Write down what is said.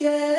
Yeah.